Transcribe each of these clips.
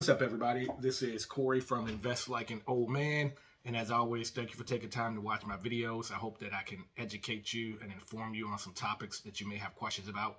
What's up, everybody? This is Corey from Invest Like an Old Man. And as always, thank you for taking time to watch my videos. I hope that I can educate you and inform you on some topics that you may have questions about.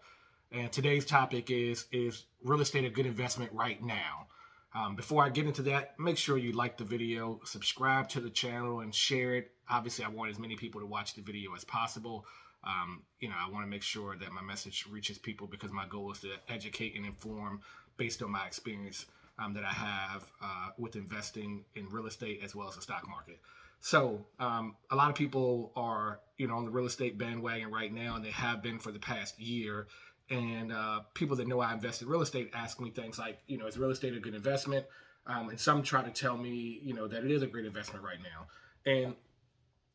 And today's topic is, is real estate a good investment right now? Um, before I get into that, make sure you like the video, subscribe to the channel, and share it. Obviously, I want as many people to watch the video as possible. Um, you know, I want to make sure that my message reaches people because my goal is to educate and inform based on my experience um, that I have uh, with investing in real estate as well as the stock market. So um, a lot of people are, you know, on the real estate bandwagon right now, and they have been for the past year. And uh, people that know I invest in real estate ask me things like, you know, is real estate a good investment? Um, and some try to tell me, you know, that it is a great investment right now. And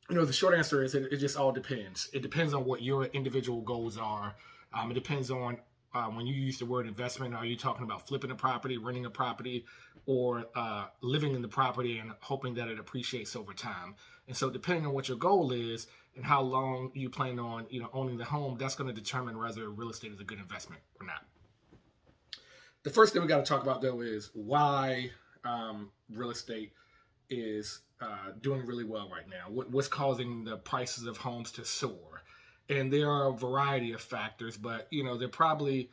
you know, the short answer is it, it just all depends. It depends on what your individual goals are. Um, it depends on uh, when you use the word investment, are you talking about flipping a property, renting a property, or uh, living in the property and hoping that it appreciates over time? And so, depending on what your goal is and how long you plan on, you know, owning the home, that's going to determine whether real estate is a good investment or not. The first thing we got to talk about though is why um, real estate is uh, doing really well right now. What, what's causing the prices of homes to soar? And there are a variety of factors, but you know, there are probably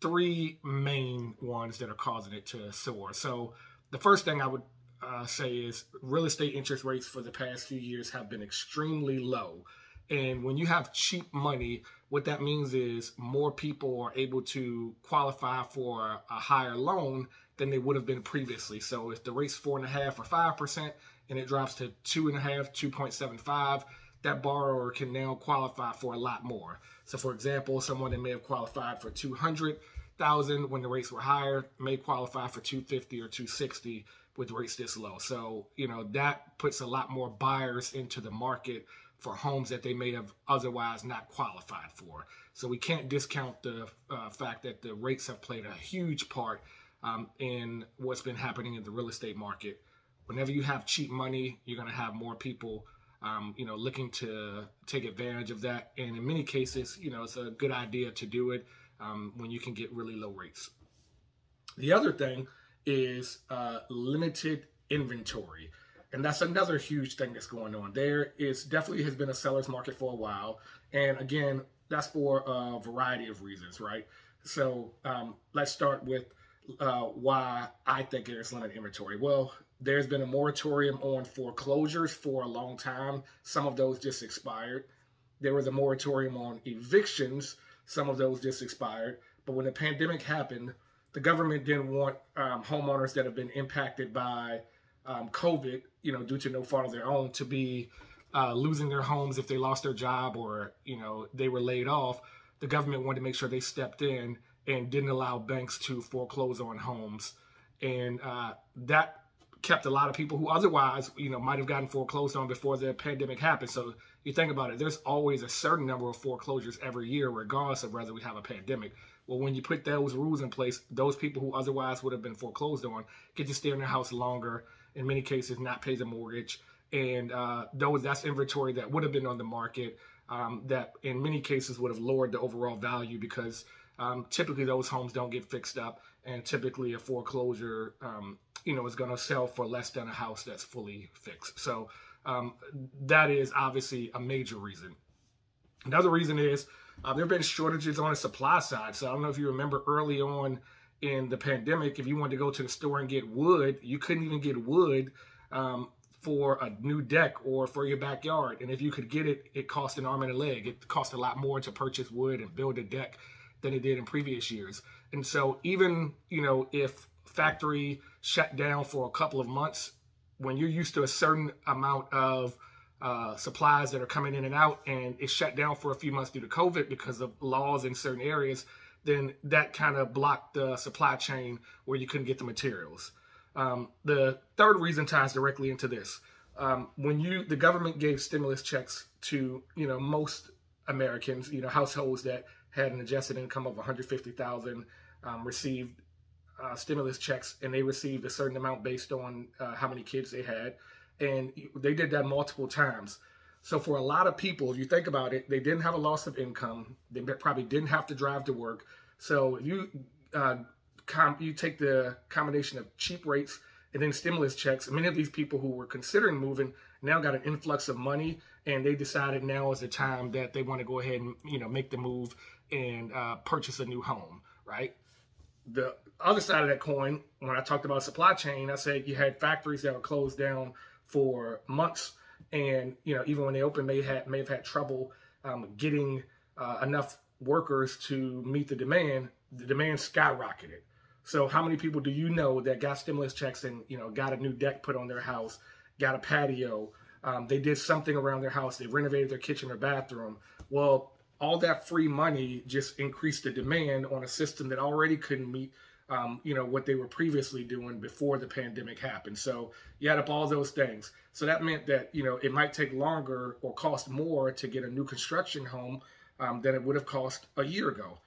three main ones that are causing it to soar. So the first thing I would uh, say is real estate interest rates for the past few years have been extremely low. And when you have cheap money, what that means is more people are able to qualify for a higher loan than they would have been previously. So if the rate's four and a half or five percent and it drops to two and a half, 2.75, that borrower can now qualify for a lot more. So, for example, someone that may have qualified for 200,000 when the rates were higher may qualify for 250 or 260 with rates this low. So, you know, that puts a lot more buyers into the market for homes that they may have otherwise not qualified for. So we can't discount the uh, fact that the rates have played a huge part um, in what's been happening in the real estate market. Whenever you have cheap money, you're going to have more people um, you know, looking to take advantage of that. And in many cases, you know, it's a good idea to do it um, when you can get really low rates. The other thing is uh, limited inventory. And that's another huge thing that's going on. There is definitely has been a seller's market for a while. And again, that's for a variety of reasons, right? So um, let's start with uh, why I think there's limited inventory. Well, there's been a moratorium on foreclosures for a long time. Some of those just expired. There was a moratorium on evictions. Some of those just expired. But when the pandemic happened, the government didn't want um, homeowners that have been impacted by um, COVID, you know, due to no fault of their own, to be uh, losing their homes if they lost their job or you know they were laid off. The government wanted to make sure they stepped in and didn't allow banks to foreclose on homes, and uh, that kept a lot of people who otherwise, you know, might have gotten foreclosed on before the pandemic happened. So you think about it, there's always a certain number of foreclosures every year, regardless of whether we have a pandemic. Well, when you put those rules in place, those people who otherwise would have been foreclosed on get to stay in their house longer. In many cases, not pay the mortgage, and uh, those that's inventory that would have been on the market. Um, that in many cases would have lowered the overall value because um, typically those homes don't get fixed up, and typically a foreclosure um, you know, is going to sell for less than a house that's fully fixed. So um, that is obviously a major reason. Another reason is uh, there have been shortages on the supply side. So I don't know if you remember early on in the pandemic, if you wanted to go to the store and get wood, you couldn't even get wood um, for a new deck or for your backyard. And if you could get it, it cost an arm and a leg. It cost a lot more to purchase wood and build a deck than it did in previous years. And so even, you know, if factory shut down for a couple of months, when you're used to a certain amount of uh, supplies that are coming in and out, and it's shut down for a few months due to COVID because of laws in certain areas, then that kind of blocked the supply chain where you couldn't get the materials. Um, the third reason ties directly into this. Um, when you the government gave stimulus checks to you know most Americans, you know households that had an adjusted income of 150,000 um, received uh, stimulus checks and they received a certain amount based on uh, how many kids they had. And they did that multiple times. So for a lot of people, if you think about it, they didn't have a loss of income. They probably didn't have to drive to work. So you uh, com- you take the combination of cheap rates and then stimulus checks. Many of these people who were considering moving now got an influx of money, and they decided now is the time that they want to go ahead and you know make the move and uh, purchase a new home, right? The other side of that coin, when I talked about supply chain, I said you had factories that were closed down for months, and you know even when they opened, may have may have had trouble um, getting uh, enough workers to meet the demand. The demand skyrocketed. So how many people do you know that got stimulus checks and you know got a new deck put on their house, got a patio, um, they did something around their house, they renovated their kitchen or bathroom. Well, all that free money just increased the demand on a system that already couldn't meet um, you know what they were previously doing before the pandemic happened. So you add up all those things. So that meant that you know it might take longer or cost more to get a new construction home um, than it would have cost a year ago.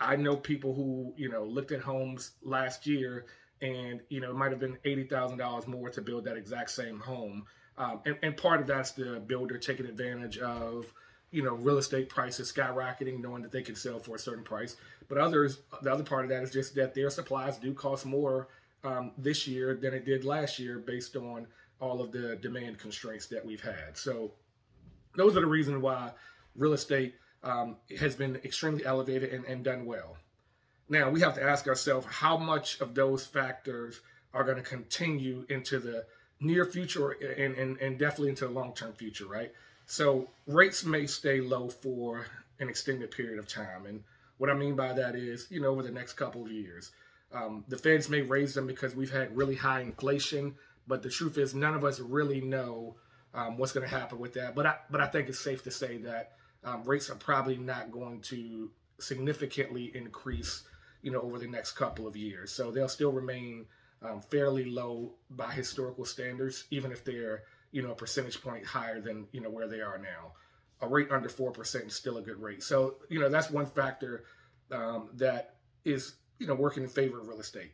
I know people who, you know, looked at homes last year and, you know, it might have been $80,000 more to build that exact same home. Um, and, and part of that's the builder taking advantage of, you know, real estate prices skyrocketing, knowing that they can sell for a certain price. But others, the other part of that is just that their supplies do cost more um, this year than it did last year based on all of the demand constraints that we've had. So those are the reason why real estate um, has been extremely elevated and, and done well. Now we have to ask ourselves how much of those factors are going to continue into the near future and, and, and definitely into the long term future, right? So rates may stay low for an extended period of time. And what I mean by that is, you know, over the next couple of years, um, the feds may raise them because we've had really high inflation. But the truth is, none of us really know um, what's going to happen with that. But I, but I think it's safe to say that um, rates are probably not going to significantly increase, you know, over the next couple of years. So they'll still remain um, fairly low by historical standards, even if they're, you know, a percentage point higher than, you know, where they are now. A rate under 4% is still a good rate. So, you know, that's one factor um, that is, you know, working in favor of real estate.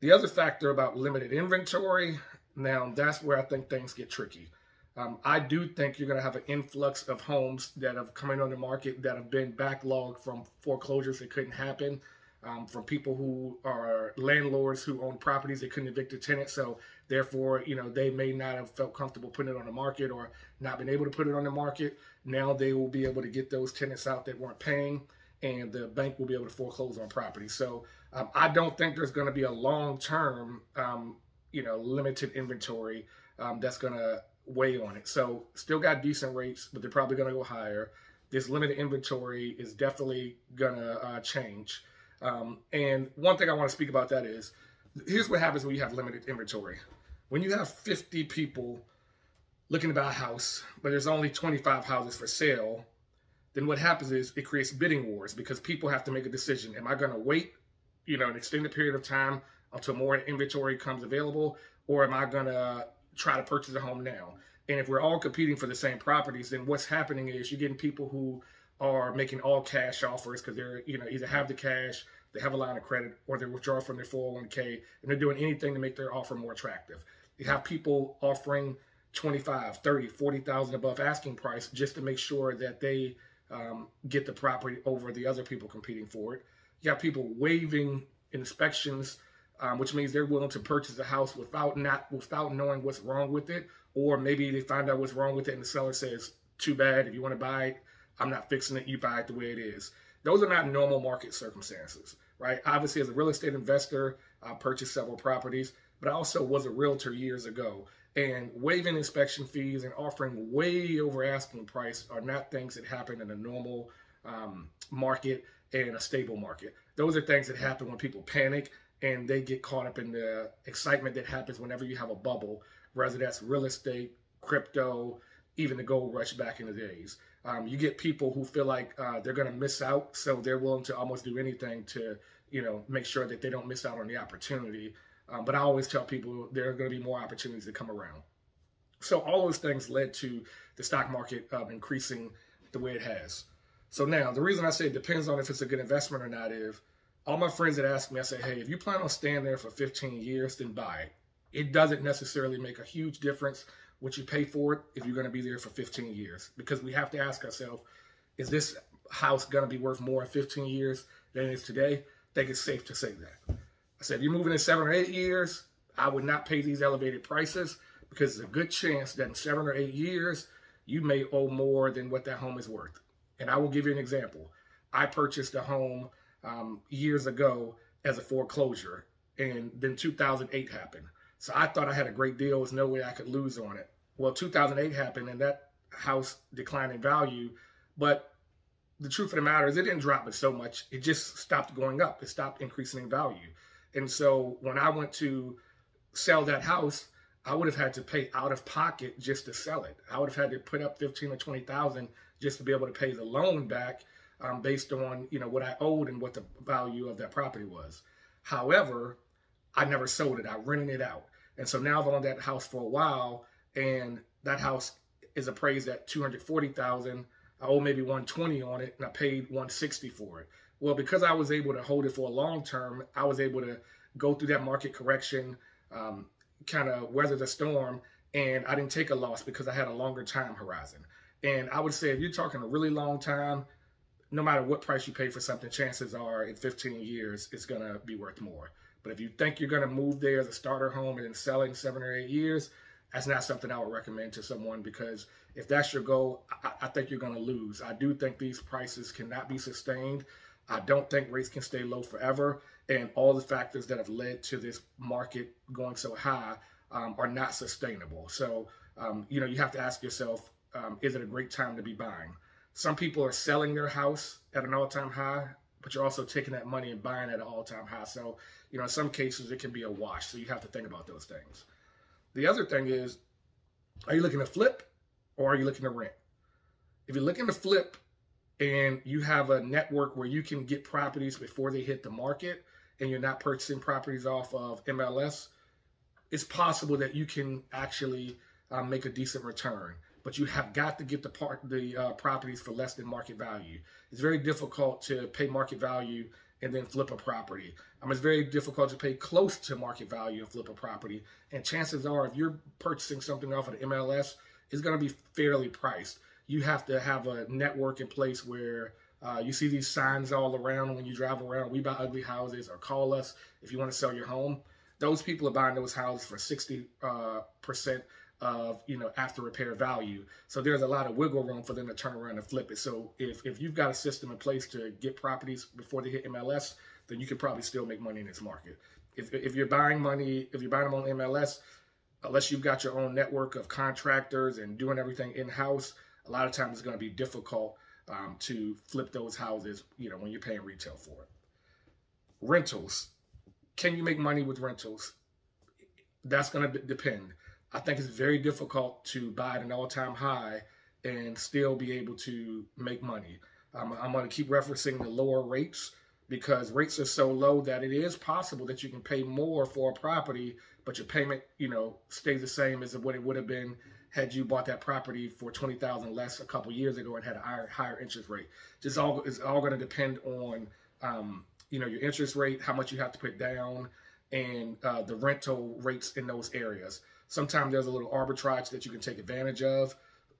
The other factor about limited inventory, now that's where I think things get tricky. Um, I do think you're going to have an influx of homes that have come in on the market that have been backlogged from foreclosures that couldn't happen, um, from people who are landlords who own properties that couldn't evict a tenant. So therefore, you know, they may not have felt comfortable putting it on the market or not been able to put it on the market. Now they will be able to get those tenants out that weren't paying, and the bank will be able to foreclose on property. So um, I don't think there's going to be a long term, um, you know, limited inventory um, that's going to weigh on it. So still got decent rates, but they're probably going to go higher. This limited inventory is definitely going to uh, change. Um, and one thing I want to speak about that is here's what happens when you have limited inventory. When you have 50 people looking to buy a house, but there's only 25 houses for sale, then what happens is it creates bidding wars because people have to make a decision. Am I going to wait, you know, an extended period of time until more inventory comes available, or am I going to try to purchase a home now. And if we're all competing for the same properties, then what's happening is you're getting people who are making all cash offers because they're, you know, either have the cash, they have a line of credit, or they withdraw from their 401k, and they're doing anything to make their offer more attractive. You have people offering 25, 30, 40,000 above asking price just to make sure that they um, get the property over the other people competing for it. You have people waiving inspections um, which means they're willing to purchase a house without not without knowing what's wrong with it, or maybe they find out what's wrong with it and the seller says, "Too bad. If you want to buy it, I'm not fixing it. You buy it the way it is." Those are not normal market circumstances, right? Obviously, as a real estate investor, I purchased several properties, but I also was a realtor years ago. And waiving inspection fees and offering way over asking price are not things that happen in a normal um, market and a stable market. Those are things that happen when people panic and they get caught up in the excitement that happens whenever you have a bubble, whether that's real estate, crypto, even the gold rush back in the days. Um, you get people who feel like uh, they're going to miss out, so they're willing to almost do anything to, you know, make sure that they don't miss out on the opportunity. Um, but I always tell people there are going to be more opportunities that come around. So all those things led to the stock market uh, increasing the way it has. So now the reason I say it depends on if it's a good investment or not is all my friends that ask me, I say, hey, if you plan on staying there for 15 years, then buy it. It doesn't necessarily make a huge difference what you pay for it if you're going to be there for 15 years because we have to ask ourselves, is this house going to be worth more in 15 years than it is today? I think it's safe to say that. I said, if you're moving in seven or eight years, I would not pay these elevated prices because there's a good chance that in seven or eight years, you may owe more than what that home is worth. And I will give you an example. I purchased a home um, years ago as a foreclosure, and then 2008 happened. So I thought I had a great deal. There's no way I could lose on it. Well, 2008 happened, and that house declined in value. But the truth of the matter is, it didn't drop it so much. It just stopped going up. It stopped increasing in value. And so when I went to sell that house, I would have had to pay out of pocket just to sell it. I would have had to put up fifteen or twenty thousand just to be able to pay the loan back, um, based on you know what I owed and what the value of that property was. However, I never sold it. I rented it out, and so now I've owned that house for a while, and that house is appraised at two hundred forty thousand. I owe maybe one twenty on it, and I paid one sixty for it. Well, because I was able to hold it for a long term, I was able to go through that market correction, um, kind of weather the storm, and I didn't take a loss because I had a longer time horizon. And I would say if you're talking a really long time, no matter what price you pay for something, chances are in 15 years it's going to be worth more. But if you think you're going to move there as a starter home and then sell in seven or eight years, that's not something I would recommend to someone because if that's your goal, I, I think you're going to lose. I do think these prices cannot be sustained. I don't think rates can stay low forever. And all the factors that have led to this market going so high um, are not sustainable. So, um, you know, you have to ask yourself, um, is it a great time to be buying? Some people are selling their house at an all-time high, but you're also taking that money and buying at an all-time high. So, you know, in some cases it can be a wash. So you have to think about those things. The other thing is, are you looking to flip or are you looking to rent? If you're looking to flip, and you have a network where you can get properties before they hit the market and you're not purchasing properties off of MLS, it's possible that you can actually um, make a decent return. But you have got to get the part the uh, properties for less than market value. It's very difficult to pay market value and then flip a property. I mean, it's very difficult to pay close to market value and flip a property. And chances are, if you're purchasing something off of the MLS, it's going to be fairly priced you have to have a network in place where uh, you see these signs all around when you drive around. We buy ugly houses, or call us if you want to sell your home. Those people are buying those houses for sixty uh, percent of you know after repair value. So there's a lot of wiggle room for them to turn around and flip it. So if if you've got a system in place to get properties before they hit MLS, then you can probably still make money in this market. If if you're buying money, if you're buying them on MLS, unless you've got your own network of contractors and doing everything in house a lot of times it's going to be difficult um, to flip those houses, you know, when you're paying retail for it. Rentals. Can you make money with rentals? That's going to depend. I think it's very difficult to buy at an all-time high and still be able to make money. Um, I'm going to keep referencing the lower rates because rates are so low that it is possible that you can pay more for a property, but your payment, you know, stays the same as what it would have been had you bought that property for 20000 less a couple years ago and had a higher, higher interest rate. Just all is all going to depend on um, you know your interest rate, how much you have to put down, and uh, the rental rates in those areas. Sometimes there's a little arbitrage that you can take advantage of.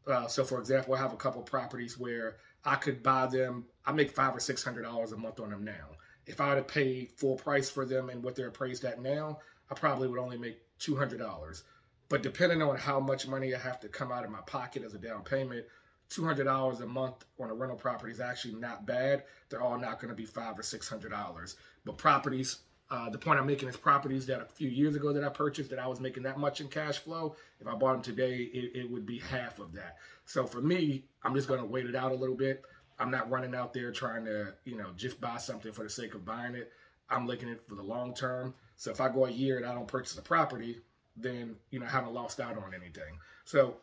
Uh, so, for example, I have a couple properties where I could buy them. I make five or six hundred dollars a month on them now. If I had to pay full price for them and what they're appraised at now, I probably would only make two hundred dollars. But depending on how much money I have to come out of my pocket as a down payment, $200 a month on a rental property is actually not bad. They're all not going to be five or $600. But properties, uh, the point I'm making is properties that a few years ago that I purchased that I was making that much in cash flow. If I bought them today, it, it would be half of that. So for me, I'm just going to wait it out a little bit. I'm not running out there trying to, you know, just buy something for the sake of buying it. I'm looking at it for the long term. So if I go a year and I don't purchase a property, then you know I haven't lost out on anything. So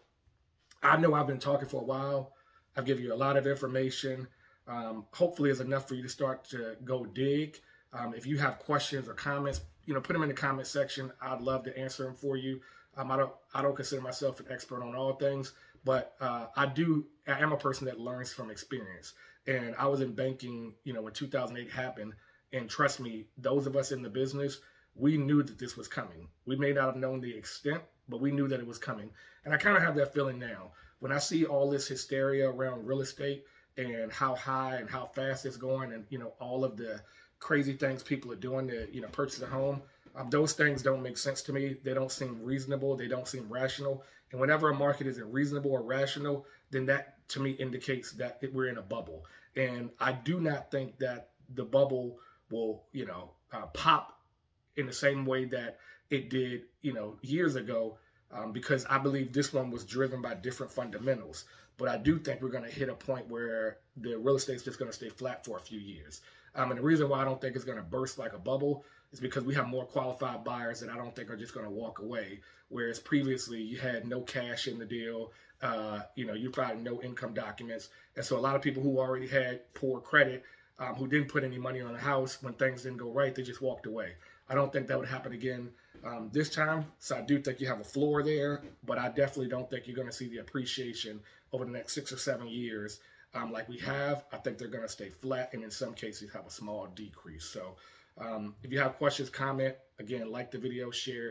I know I've been talking for a while. I've given you a lot of information. Um, hopefully, it's enough for you to start to go dig. Um, if you have questions or comments, you know, put them in the comment section. I'd love to answer them for you. Um, I don't I don't consider myself an expert on all things, but uh, I do. I am a person that learns from experience. And I was in banking, you know, when 2008 happened. And trust me, those of us in the business, we knew that this was coming. We may not have known the extent, but we knew that it was coming. And I kind of have that feeling now. When I see all this hysteria around real estate and how high and how fast it's going and, you know, all of the crazy things people are doing to you know purchase a home. Um, those things don't make sense to me. They don't seem reasonable. They don't seem rational. And whenever a market isn't reasonable or rational, then that to me indicates that we're in a bubble. And I do not think that the bubble will, you know, uh, pop in the same way that it did, you know, years ago, um, because I believe this one was driven by different fundamentals. But I do think we're going to hit a point where the real estate's just going to stay flat for a few years. Um, and the reason why I don't think it's going to burst like a bubble is because we have more qualified buyers that I don't think are just going to walk away. Whereas previously you had no cash in the deal, uh, you know, you probably no income documents, and so a lot of people who already had poor credit, um, who didn't put any money on the house when things didn't go right, they just walked away. I don't think that would happen again um, this time. So I do think you have a floor there, but I definitely don't think you're going to see the appreciation over the next six or seven years um, like we have. I think they're going to stay flat and in some cases have a small decrease. So um, if you have questions, comment. Again, like the video, share.